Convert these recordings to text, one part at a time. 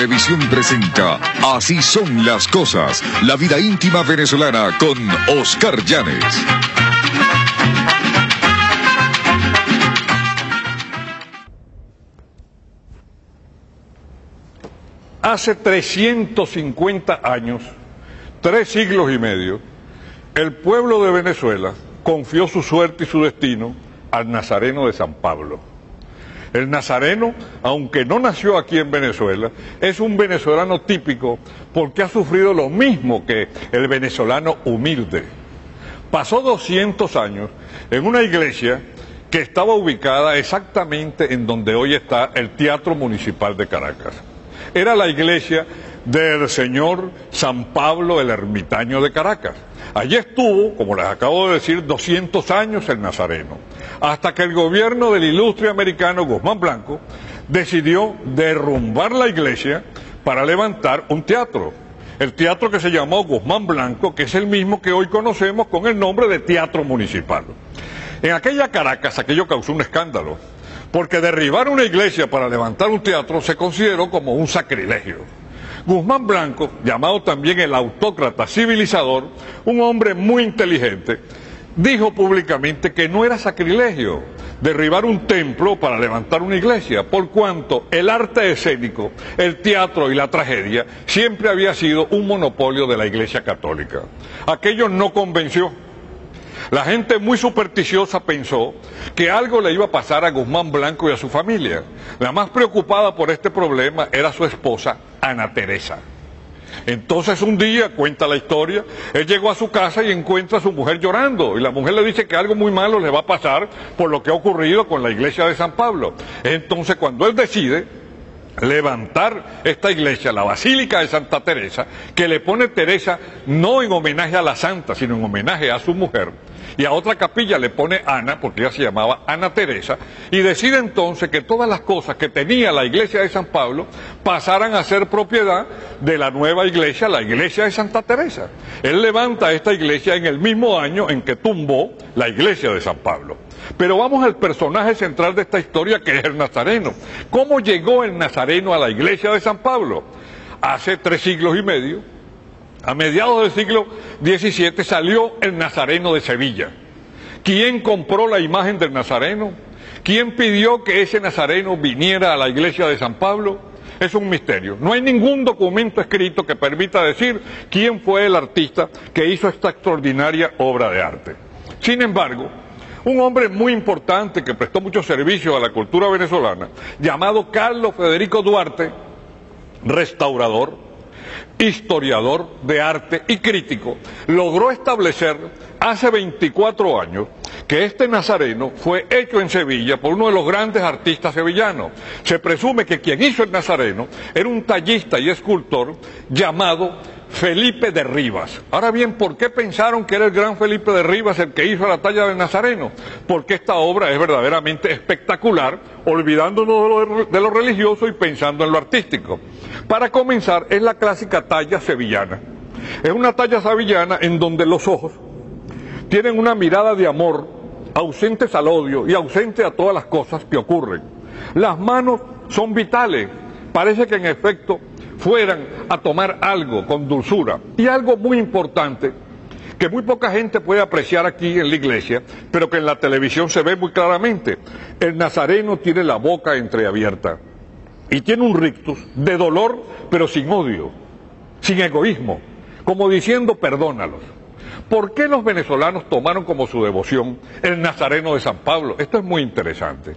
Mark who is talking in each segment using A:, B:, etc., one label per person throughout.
A: Televisión presenta Así son las cosas, la vida íntima venezolana con Oscar Llanes.
B: Hace 350 años, tres siglos y medio, el pueblo de Venezuela confió su suerte y su destino al Nazareno de San Pablo. El nazareno, aunque no nació aquí en Venezuela, es un venezolano típico porque ha sufrido lo mismo que el venezolano humilde. Pasó 200 años en una iglesia que estaba ubicada exactamente en donde hoy está el Teatro Municipal de Caracas. Era la iglesia del señor San Pablo el Ermitaño de Caracas. Allí estuvo, como les acabo de decir, 200 años el Nazareno, hasta que el gobierno del ilustre americano Guzmán Blanco decidió derrumbar la iglesia para levantar un teatro. El teatro que se llamó Guzmán Blanco, que es el mismo que hoy conocemos con el nombre de Teatro Municipal. En aquella Caracas aquello causó un escándalo, porque derribar una iglesia para levantar un teatro se consideró como un sacrilegio. Guzmán Blanco, llamado también el autócrata civilizador, un hombre muy inteligente, dijo públicamente que no era sacrilegio derribar un templo para levantar una iglesia, por cuanto el arte escénico, el teatro y la tragedia siempre había sido un monopolio de la iglesia católica. Aquello no convenció. La gente muy supersticiosa pensó que algo le iba a pasar a Guzmán Blanco y a su familia. La más preocupada por este problema era su esposa, Ana Teresa. Entonces un día, cuenta la historia, él llegó a su casa y encuentra a su mujer llorando y la mujer le dice que algo muy malo le va a pasar por lo que ha ocurrido con la iglesia de San Pablo. Entonces cuando él decide levantar esta iglesia, la Basílica de Santa Teresa, que le pone Teresa no en homenaje a la santa, sino en homenaje a su mujer, y a otra capilla le pone Ana, porque ella se llamaba Ana Teresa, y decide entonces que todas las cosas que tenía la iglesia de San Pablo pasaran a ser propiedad de la nueva iglesia, la iglesia de Santa Teresa. Él levanta esta iglesia en el mismo año en que tumbó la iglesia de San Pablo. Pero vamos al personaje central de esta historia que es el Nazareno. ¿Cómo llegó el Nazareno a la iglesia de San Pablo? Hace tres siglos y medio, a mediados del siglo XVII salió el Nazareno de Sevilla. ¿Quién compró la imagen del Nazareno? ¿Quién pidió que ese Nazareno viniera a la iglesia de San Pablo? Es un misterio. No hay ningún documento escrito que permita decir quién fue el artista que hizo esta extraordinaria obra de arte. Sin embargo, un hombre muy importante que prestó mucho servicio a la cultura venezolana, llamado Carlos Federico Duarte, restaurador, historiador de arte y crítico, logró establecer hace 24 años que este nazareno fue hecho en Sevilla por uno de los grandes artistas sevillanos. Se presume que quien hizo el nazareno era un tallista y escultor llamado Felipe de Rivas. Ahora bien, ¿por qué pensaron que era el gran Felipe de Rivas el que hizo la talla del Nazareno? Porque esta obra es verdaderamente espectacular, olvidándonos de lo, de lo religioso y pensando en lo artístico. Para comenzar, es la clásica talla sevillana. Es una talla sevillana en donde los ojos tienen una mirada de amor, ausentes al odio y ausente a todas las cosas que ocurren. Las manos son vitales, parece que en efecto fueran a tomar algo con dulzura. Y algo muy importante, que muy poca gente puede apreciar aquí en la iglesia, pero que en la televisión se ve muy claramente. El nazareno tiene la boca entreabierta y tiene un rictus de dolor, pero sin odio, sin egoísmo, como diciendo perdónalos. ¿Por qué los venezolanos tomaron como su devoción el Nazareno de San Pablo? Esto es muy interesante.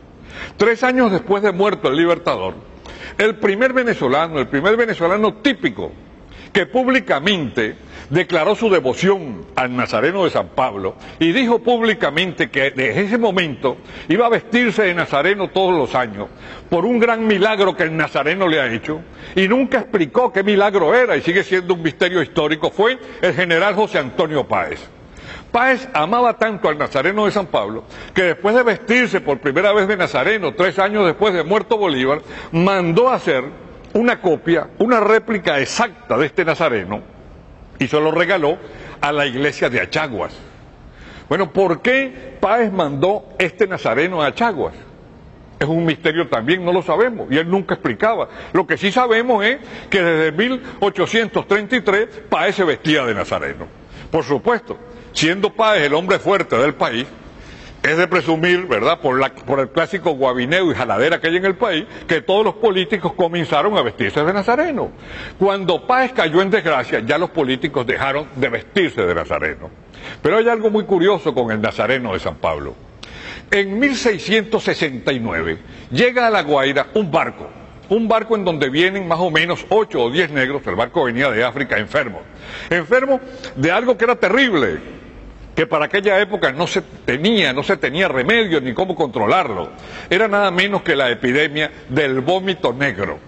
B: Tres años después de muerto el Libertador, el primer venezolano, el primer venezolano típico que públicamente declaró su devoción al Nazareno de San Pablo y dijo públicamente que desde ese momento iba a vestirse de Nazareno todos los años por un gran milagro que el Nazareno le ha hecho y nunca explicó qué milagro era y sigue siendo un misterio histórico, fue el general José Antonio Páez. Páez amaba tanto al Nazareno de San Pablo que después de vestirse por primera vez de Nazareno, tres años después de muerto Bolívar, mandó hacer una copia, una réplica exacta de este Nazareno y se lo regaló a la iglesia de Achaguas. Bueno, ¿por qué Páez mandó este Nazareno a Achaguas? Es un misterio también, no lo sabemos, y él nunca explicaba. Lo que sí sabemos es que desde 1833 Páez se vestía de nazareno. Por supuesto, siendo Páez el hombre fuerte del país, es de presumir, ¿verdad?, por, la, por, el clásico guabineo y jaladera que hay en el país, que todos los políticos comenzaron a vestirse de nazareno. Cuando Páez cayó en desgracia, ya los políticos dejaron de vestirse de nazareno. Pero hay algo muy curioso con el nazareno de San Pablo. En 1669 llega a La Guaira un barco, un barco en donde vienen más o menos ocho o diez negros, el barco venía de África enfermo, enfermo de algo que era terrible, que para aquella época no se tenía, no se tenía remedio ni cómo controlarlo. Era nada menos que la epidemia del vómito negro.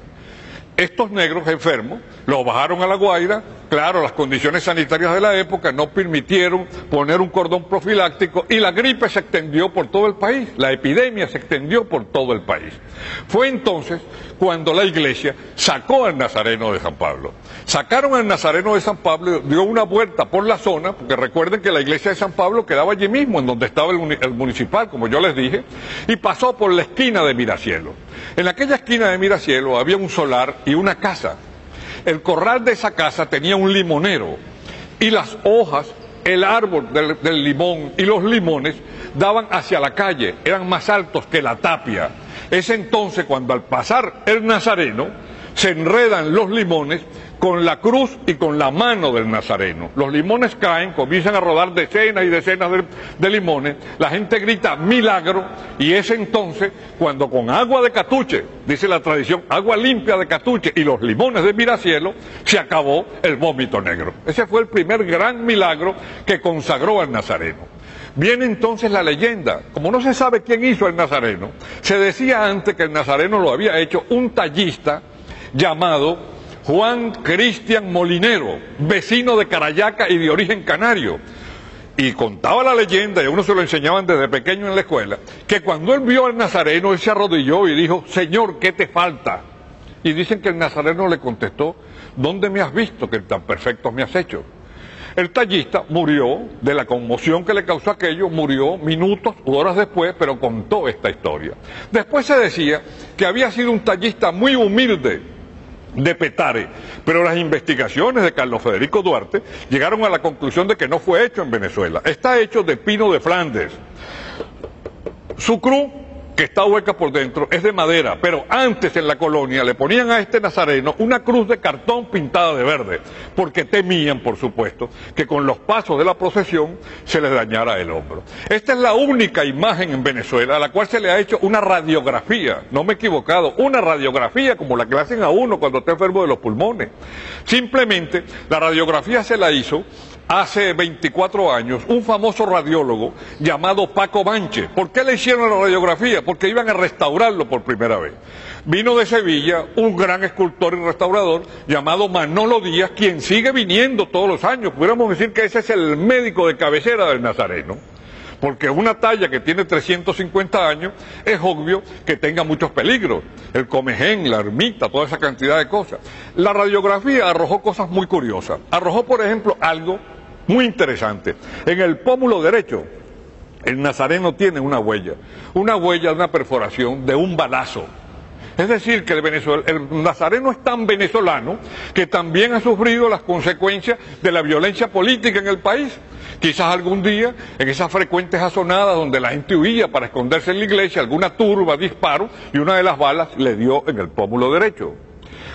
B: Estos negros enfermos los bajaron a la Guaira, claro, las condiciones sanitarias de la época no permitieron poner un cordón profiláctico y la gripe se extendió por todo el país, la epidemia se extendió por todo el país. Fue entonces cuando la iglesia sacó al Nazareno de San Pablo. Sacaron al Nazareno de San Pablo, dio una vuelta por la zona, porque recuerden que la iglesia de San Pablo quedaba allí mismo, en donde estaba el, el municipal, como yo les dije, y pasó por la esquina de Miracielo. En aquella esquina de Miracielo había un solar y una casa. El corral de esa casa tenía un limonero y las hojas, el árbol del, limón y los limones daban hacia la calle, eran más altos que la tapia. Es entonces cuando al pasar el Nazareno se enredan los limones con la cruz y con la mano del Nazareno. Los limones caen, comienzan a rodar decenas y decenas de, limones, la gente grita milagro y es entonces cuando con agua de catuche, dice la tradición, agua limpia de catuche y los limones de miracielo, se acabó el vómito negro. Ese fue el primer gran milagro que consagró al Nazareno. Viene entonces la leyenda. Como no se sabe quién hizo el Nazareno, se decía antes que el Nazareno lo había hecho un tallista llamado Juan Cristian Molinero, vecino de Carayaca y de origen canario. Y contaba la leyenda, y a uno se lo enseñaban desde pequeño en la escuela, que cuando él vio al Nazareno, él se arrodilló y dijo, Señor, ¿qué te falta? Y dicen que el Nazareno le contestó, ¿dónde me has visto que tan perfecto me has hecho? El tallista murió de la conmoción que le causó aquello, murió minutos u horas después, pero contó esta historia. Después se decía que había sido un tallista muy humilde de Petare, pero las investigaciones de Carlos Federico Duarte llegaron a la conclusión de que no fue hecho en Venezuela, está hecho de pino de Flandes. Su cruz que está hueca por dentro, es de madera, pero antes en la colonia le ponían a este nazareno una cruz de cartón pintada de verde, porque temían, por supuesto, que con los pasos de la procesión se les dañara el hombro. Esta es la única imagen en Venezuela a la cual se le ha hecho una radiografía, no me he equivocado, una radiografía como la que le hacen a uno cuando está enfermo de los pulmones. Simplemente la radiografía se la hizo hace 24 años un famoso radiólogo llamado Paco Manche. ¿Por qué le hicieron la radiografía? Porque iban a restaurarlo por primera vez. Vino de Sevilla un gran escultor y restaurador llamado Manolo Díaz, quien sigue viniendo todos los años. Pudiéramos decir que ese es el médico de cabecera del Nazareno. Porque una talla que tiene 350 años es obvio que tenga muchos peligros. El comején, la ermita, toda esa cantidad de cosas. La radiografía arrojó cosas muy curiosas. Arrojó, por ejemplo, algo muy interesante. En el pómulo derecho, el nazareno tiene una huella, una huella una perforación de un balazo. Es decir, que el, el, nazareno es tan venezolano que también ha sufrido las consecuencias de la violencia política en el país. Quizás algún día, en esas frecuentes asonadas donde la gente huía para esconderse en la iglesia, alguna turba disparó y una de las balas le dio en el pómulo derecho.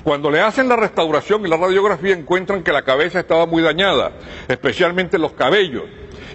B: Cuando le hacen la restauración y la radiografía encuentran que la cabeza estaba muy dañada, especialmente los cabellos,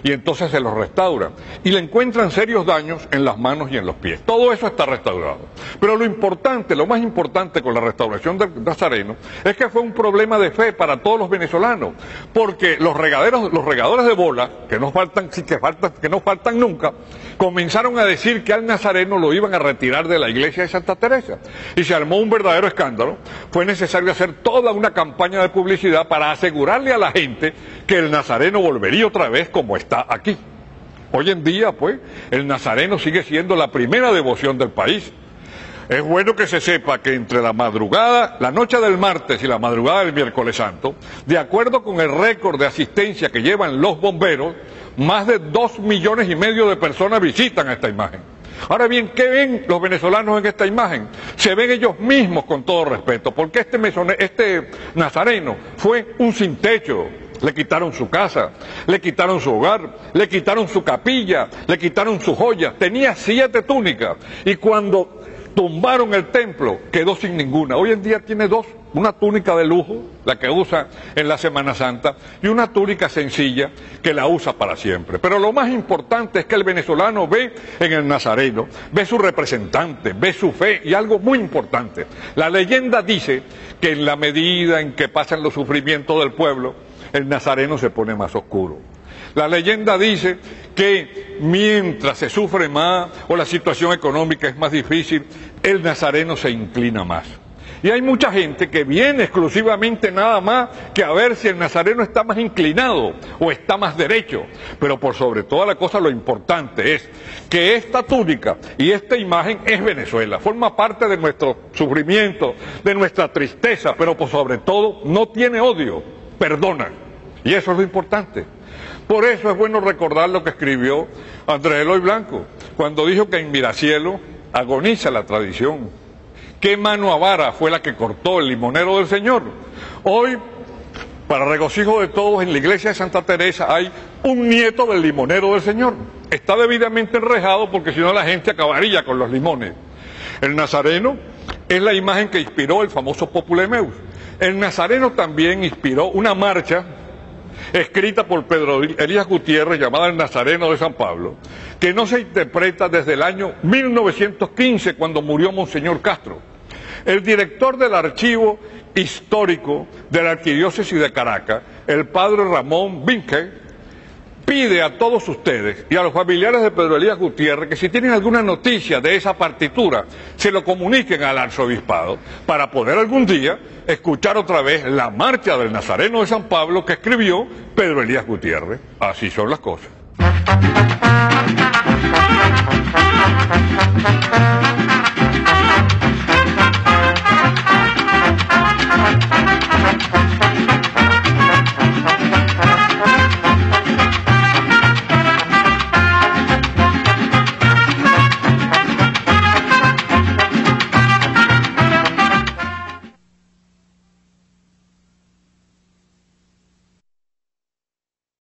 B: y entonces se los restauran. Y le encuentran serios daños en las manos y en los pies. Todo eso está restaurado. Pero lo importante, lo más importante con la restauración del Nazareno es que fue un problema de fe para todos los venezolanos, porque los regaderos, los regadores de bola, que no faltan, que faltan, que no faltan nunca, comenzaron a decir que al Nazareno lo iban a retirar de la iglesia de Santa Teresa. Y se armó un verdadero escándalo. Fue necesario hacer toda una campaña de publicidad para asegurarle a la gente que el Nazareno volvería otra vez como está aquí. Hoy en día, pues, el Nazareno sigue siendo la primera devoción del país. Es bueno que se sepa que entre la madrugada, la noche del martes y la madrugada del miércoles santo, de acuerdo con el récord de asistencia que llevan los bomberos, más de dos millones y medio de personas visitan esta imagen. Ahora bien, ¿qué ven los venezolanos en esta imagen? Se ven ellos mismos con todo respeto, porque este, este nazareno fue un sin techo, le quitaron su casa, le quitaron su hogar, le quitaron su capilla, le quitaron sus joyas. Tenía siete túnicas y cuando tumbaron el templo quedó sin ninguna. Hoy en día tiene dos, una túnica de lujo, la que usa en la Semana Santa, y una túnica sencilla que la usa para siempre. Pero lo más importante es que el venezolano ve en el nazareno, ve su representante, ve su fe y algo muy importante. La leyenda dice que en la medida en que pasan los sufrimientos del pueblo, el nazareno se pone más oscuro. La leyenda dice que mientras se sufre más o la situación económica es más difícil, el nazareno se inclina más. Y hay mucha gente que viene exclusivamente nada más que a ver si el nazareno está más inclinado o está más derecho. Pero por sobre toda la cosa lo importante es que esta túnica y esta imagen es Venezuela, forma parte de nuestro sufrimiento, de nuestra tristeza, pero por sobre todo no tiene odio, perdona. Y eso es lo importante. Por eso es bueno recordar lo que escribió Andrés Eloy Blanco, cuando dijo que en Miracielo agoniza la tradición. ¿Qué mano avara fue la que cortó el limonero del Señor? Hoy, para regocijo de todos, en la iglesia de Santa Teresa hay un nieto del limonero del Señor. Está debidamente enrejado porque si no la gente acabaría con los limones. El nazareno es la imagen que inspiró el famoso Populemeus. El nazareno también inspiró una marcha escrita por Pedro Elías Gutiérrez, llamada El Nazareno de San Pablo, que no se interpreta desde el año 1915, cuando murió Monseñor Castro. El director del archivo histórico de la Arquidiócesis de Caracas, el padre Ramón Vinque, pide a todos ustedes y a los familiares de Pedro Elías Gutiérrez que si tienen alguna noticia de esa partitura, se lo comuniquen al arzobispado para poder algún día escuchar otra vez la marcha del Nazareno de San Pablo que escribió Pedro Elías Gutiérrez. Así son las cosas.